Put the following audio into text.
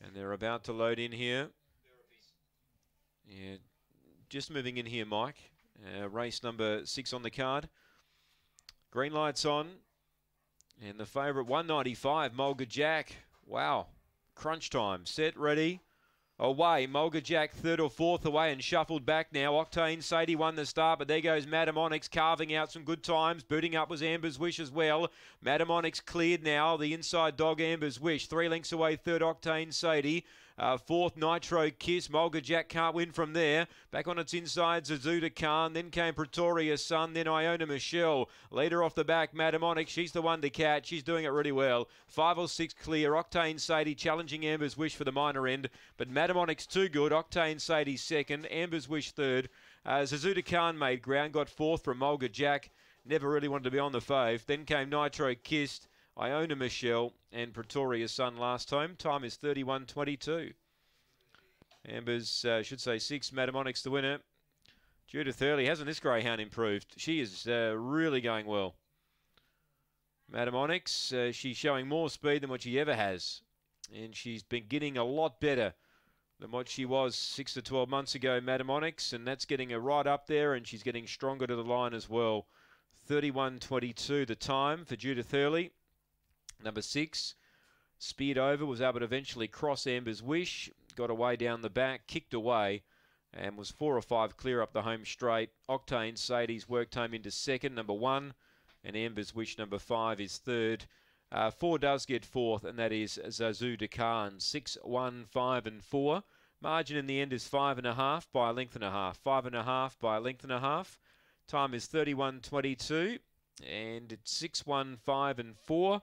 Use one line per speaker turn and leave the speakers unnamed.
And they're about to load in here. Yeah, just moving in here, Mike. Uh, race number six on the card. Green lights on. And the favourite 195, Mulga Jack. Wow. Crunch time. Set, ready. Away, Mulga Jack third or fourth away and shuffled back now. Octane Sadie won the start, but there goes Madam Onyx carving out some good times. Booting up was Amber's Wish as well. Madam Onyx cleared now. The inside dog Amber's Wish. Three lengths away, third Octane Sadie. Uh, fourth, Nitro Kiss. Mulga Jack can't win from there. Back on its inside, Zazuda Khan. Then came Pretoria Sun. Then Iona Michelle. Later off the back, Madam Onyx. She's the one to catch. She's doing it really well. Five or six clear. Octane Sadie challenging Amber's Wish for the minor end. But Madam Onyx too good. Octane Sadie second. Amber's Wish third. Uh, Zazuda Khan made ground. Got fourth from Mulga Jack. Never really wanted to be on the fave. Then came Nitro Kissed. Iona Michelle and Pretoria Sun last time. Time is 31.22. Amber's, uh, should say six. Madam Onyx the winner. Judith Early, hasn't this greyhound improved? She is uh, really going well. Madam Onyx, uh, she's showing more speed than what she ever has. And she's been getting a lot better than what she was six to 12 months ago, Madam Onyx. And that's getting her right up there, and she's getting stronger to the line as well. 31.22 the time for Judith Early. Number six, speared over, was able to eventually cross Amber's Wish, got away down the back, kicked away, and was four or five clear up the home straight. Octane Sadie's worked home into second, number one, and Amber's Wish, number five, is third. Uh, four does get fourth, and that is Zazu Khan. Six, one, five, and four. Margin in the end is five and a half by a length and a half. Five and a half by a length and a half. Time is 31.22, and it's six, one, five, and four.